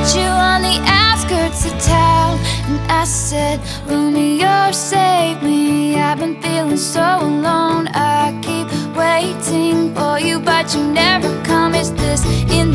met you on the outskirts of town. And I said, Romeo, save me. I've been feeling so alone. I keep waiting for you But you never come, is this in